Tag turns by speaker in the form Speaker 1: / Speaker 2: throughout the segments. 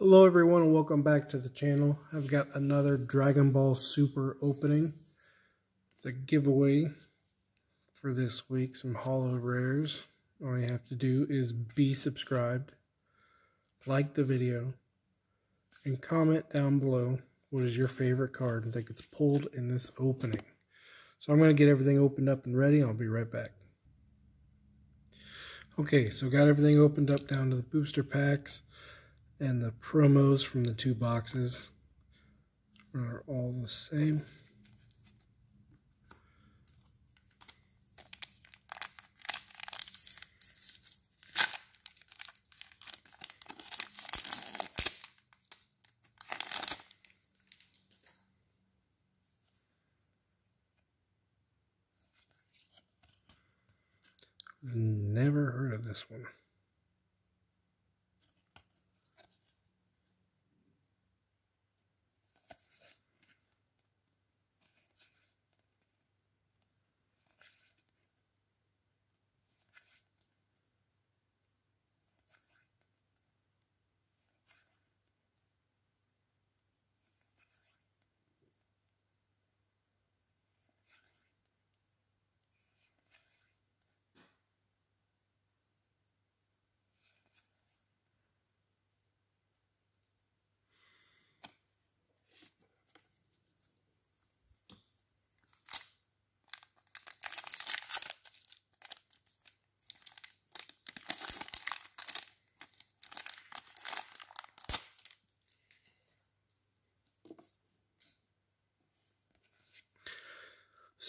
Speaker 1: Hello everyone and welcome back to the channel. I've got another Dragon Ball Super opening. The giveaway for this week, some holo rares. All you have to do is be subscribed, like the video, and comment down below what is your favorite card think it's pulled in this opening. So I'm going to get everything opened up and ready. I'll be right back. Okay, so got everything opened up down to the booster packs and the promos from the two boxes are all the same. Never heard of this one.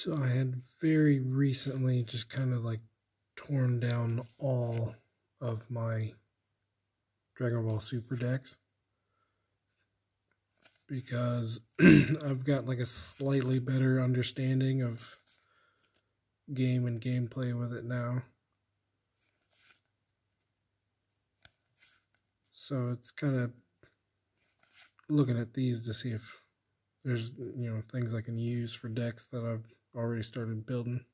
Speaker 1: So I had very recently just kind of like torn down all of my Dragon Ball Super decks because I've got like a slightly better understanding of game and gameplay with it now. So it's kind of looking at these to see if there's you know things I can use for decks that I've already started building.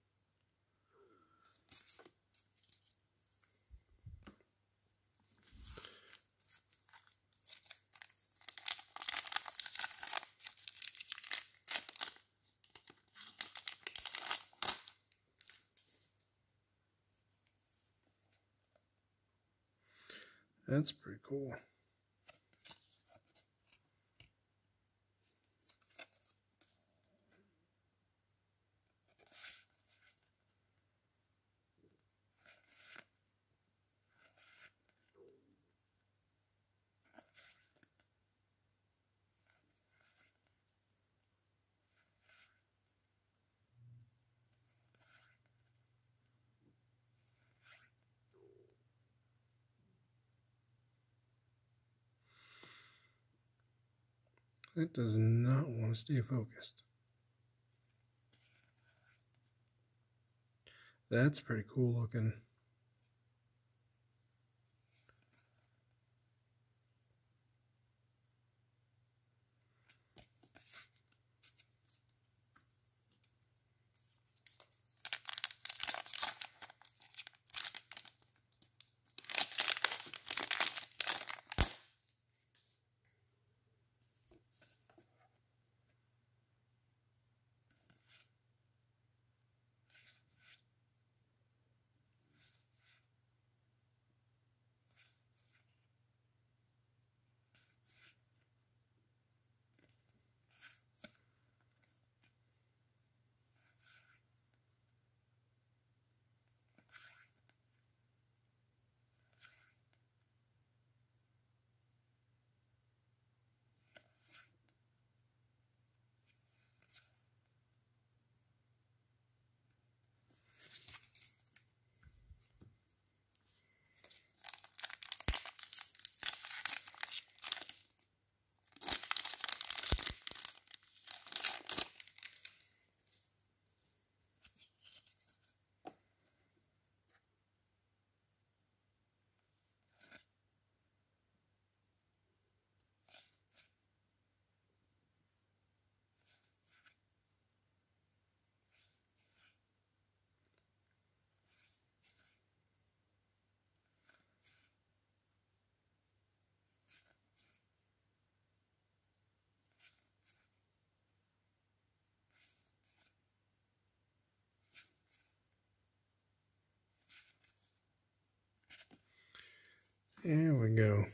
Speaker 1: That's pretty cool. That does not want to stay focused. That's pretty cool looking. There we go.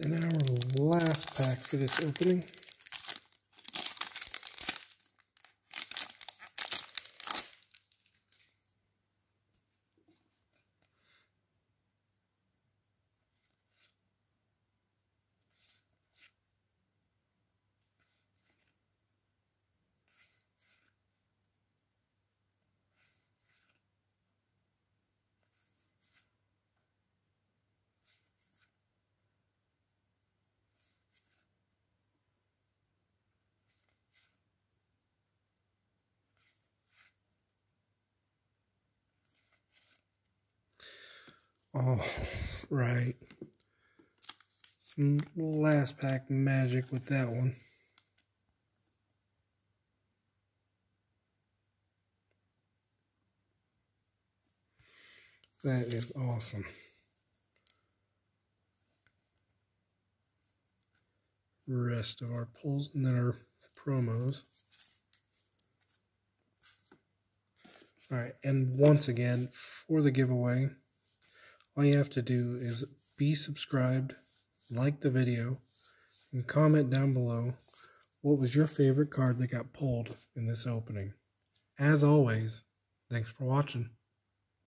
Speaker 1: And our last pack for this opening. Oh, right. Some last pack magic with that one. That is awesome. Rest of our pulls and then our promos. All right, and once again, for the giveaway, All you have to do is be subscribed, like the video, and comment down below what was your favorite card that got pulled in this opening. As always, thanks for watching.